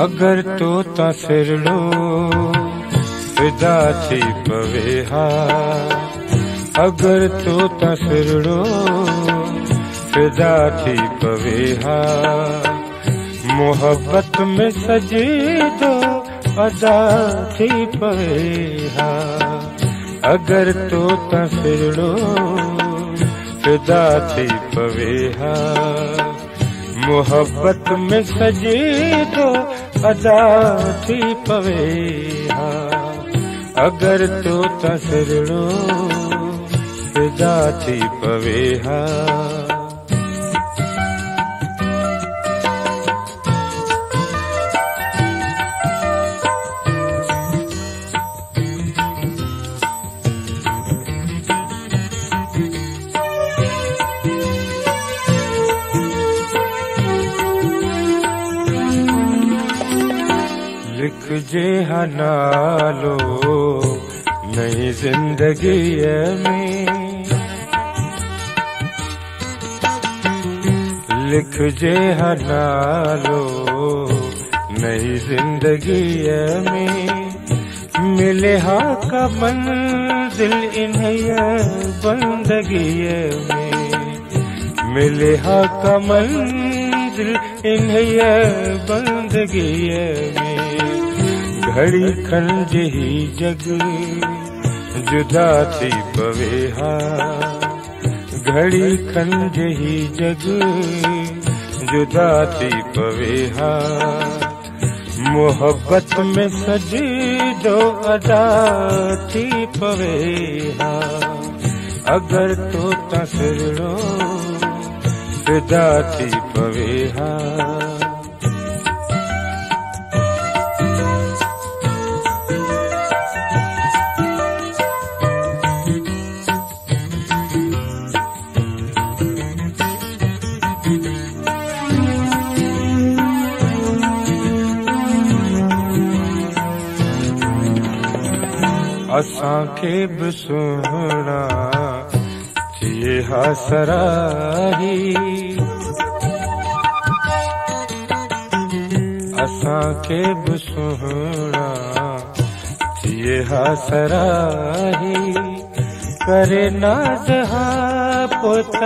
अगर तो फिदा थी पवे हा अगर तो तसरड़ो फिदा थी पवे हा मोहब्बत में सजे दो अदा थी पवे हा अगर तो तसरड़ो फिदा थी पवे हा मोहब्बत में सजे तो अदा थी पवे हा अगर तो तसरणो फिदा थी पवे हा लिख जे हनालो नई ज़िंदगी में लिख जे हनालो नई ज़िंदगी में मिले हा का मंजिल, इन्हें बंदगी में मिले हा का मंजिल जग जुदा थी पवे हा। घड़ी ही जग जुदा थी पवे हा मोहब्बत में सजी जो अदा थी पवे हा अगर तो तसरो विदाति पवेहा असांखे बि सुहिणा थिए हा। सराही असांखे बि सुहिणा थिए हा। सराही करे नाज़ पुत,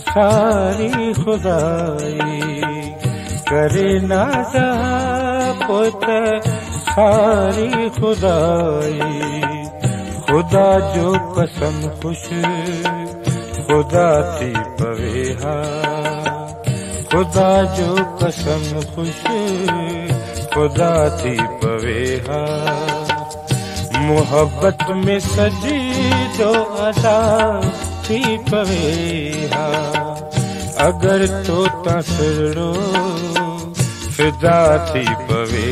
सारी खुदाई। करे नाज़ पुत, सारी खुदाई। खुदा जो कसम खुश खुदा थी पवे हा खुदा जो कसम खुश, खुदा थी पवे हा मोहब्बत में सजी जो अदा थी पवे हा अगर तो तसड़ो फिदा थी पवे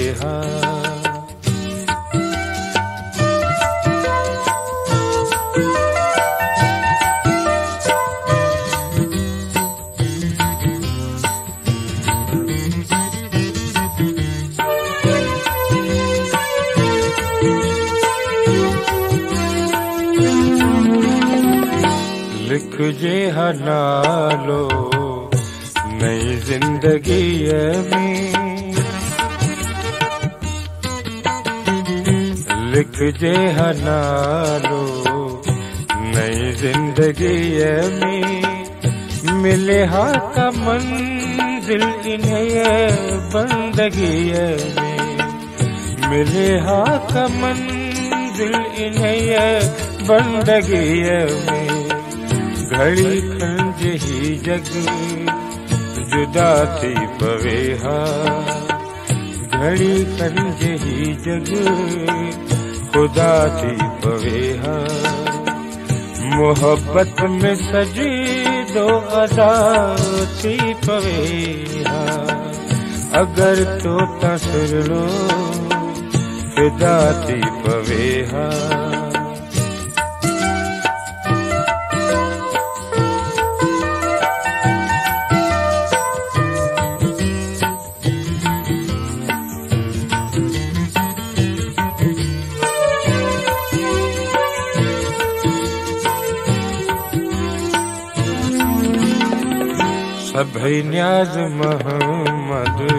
लिख जे हनालो नई ज़िंदगी में। लिख जे हनालो नई ज़िंदगी में। मिले हा का मंजिल, इन्हें बंदगी में। मिले हा का मंजिल, इन्हें बंदगी में। घड़ी खंज ही जग जुदा थी पवे हा ही जग पवे हा मोहब्बत में सजी दो अदा थी हा अगर तो फिदा थी पवे न्याज महम् मदु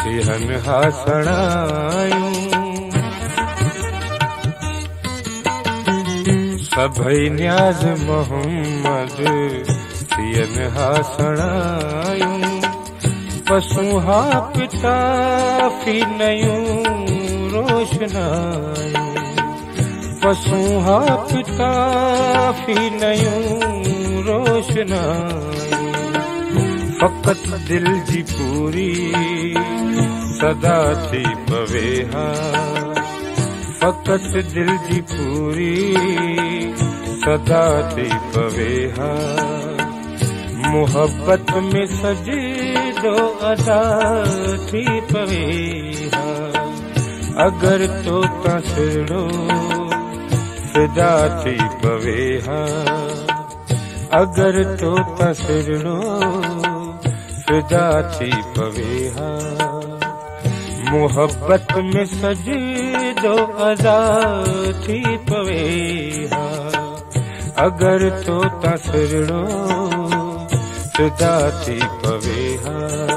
सिहन हसणाय सभ न्याज महम्मद सिहन हसण पशु हा पिता कापि रोशनायूं पशु हा काफ़ी नू रोशनायूं फ़क़त दिल जी पूरी सदा थी पवे हा। फ़क़त दिल जी पूरी सदा थी पवे हा। मोहब्बत में सजदो अदा थी पवे अगर तो तसड़ो फिदा थी पवे हा। अगर तो तसड़ो फिदा थी पवे हा मोहब्बत में सजदो अदा थी पवे अगर तो तसड़ो फिदा थी पवे हा